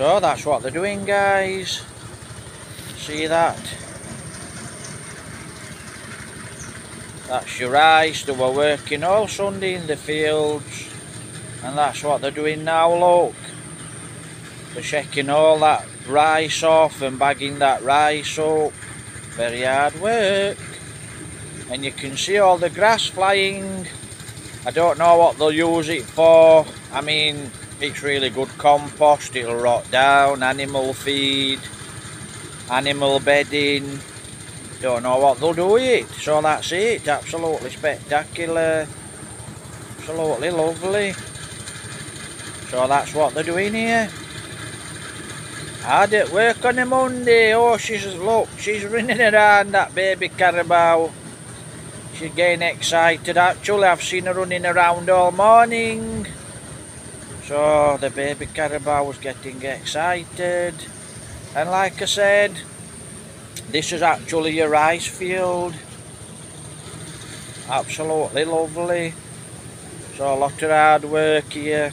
So that's what they're doing guys. See that? That's your rice. They were working all Sunday in the fields. And that's what they're doing now, look. They're checking all that rice off and bagging that rice up. Very hard work. And you can see all the grass flying. I don't know what they'll use it for. I mean, it's really good compost, it'll rot down, animal feed, animal bedding. Don't know what they'll do with it. So that's it. Absolutely spectacular. Absolutely lovely. So that's what they're doing here. Hard at work on a Monday. Oh, she's, look, she's running around that baby carabao. She's getting excited. Actually, I've seen her running around all morning. So the baby carabao was getting excited. And like I said, this is actually your rice field. Absolutely lovely. So a lot of hard work here.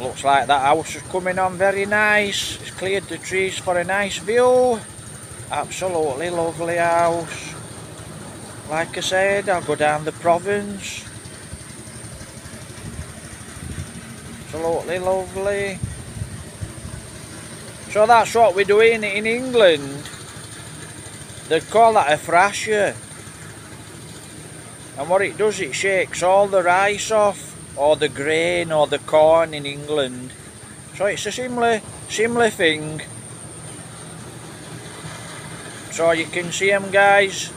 Looks like that house is coming on very nice. It's cleared the trees for a nice view. Absolutely lovely house. Like I said, I'll go down the province. Absolutely lovely. So that's what we're doing in England. They call that a thrasher. And what it does, it shakes all the rice off, or the grain, or the corn in England. So it's a similar, similar thing. So you can see them guys,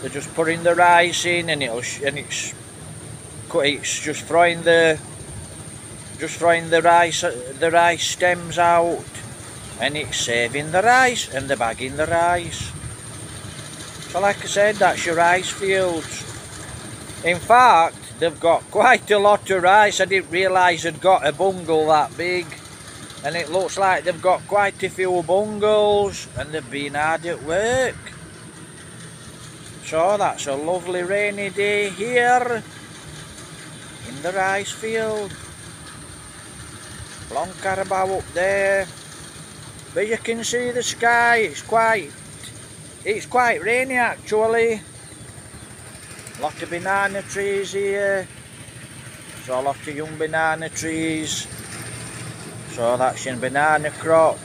they're just putting the rice in and it'll and it's it's just throwing the just throwing the rice the rice stems out and it's saving the rice and the bagging the rice. So like I said that's your rice fields. In fact they've got quite a lot of rice. I didn't realise they'd got a bungle that big. And it looks like they've got quite a few bungles and they've been hard at work. So that's a lovely rainy day here in the rice field long carabao up there. But you can see the sky it's quite it's quite rainy actually. Lot of banana trees here. So a lot of young banana trees. So that's your banana crop.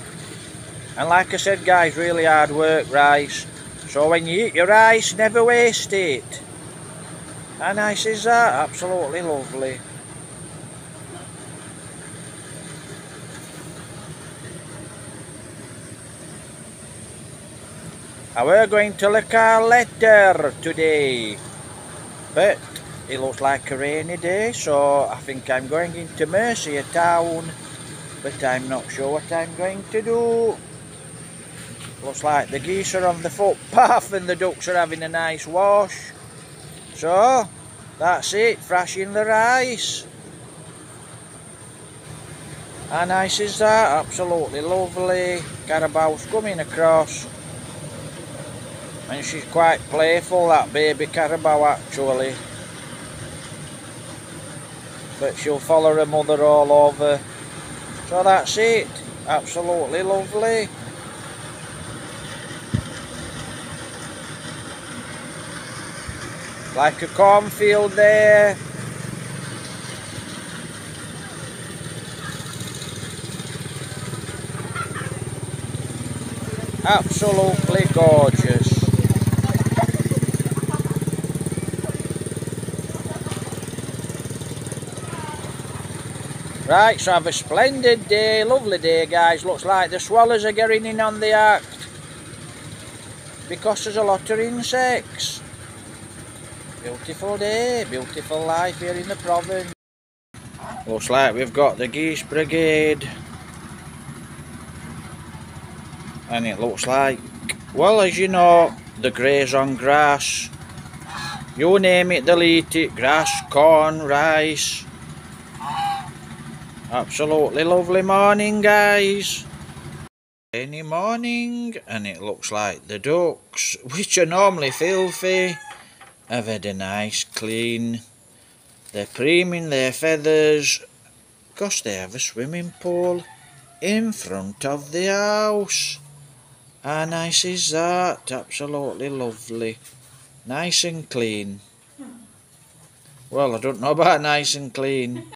And like I said guys really hard work rice. So when you eat your rice never waste it. How nice is that ah, absolutely lovely we're going to look our letter today. But it looks like a rainy day so I think I'm going into Mercia town but I'm not sure what I'm going to do. Looks like the geese are on the footpath and the ducks are having a nice wash. So that's it thrashing the rice. How nice is that absolutely lovely. Carabao's coming across and she's quite playful that baby carabao actually. But she'll follow her mother all over. So that's it. Absolutely lovely. Like a cornfield there. Absolutely gorgeous Right, so have a splendid day, lovely day guys. Looks like the swallows are getting in on the act. Because there's a lot of insects. Beautiful day, beautiful life here in the province. Looks like we've got the geese brigade. And it looks like, well as you know, the graze on grass. You name it, they'll eat it. Grass, corn, rice Absolutely lovely morning guys. Any morning and it looks like the ducks, which are normally filthy, have had a nice clean. They're preening their feathers because they have a swimming pool in front of the house. How nice is that? Absolutely lovely. Nice and clean. Well, I don't know about nice and clean.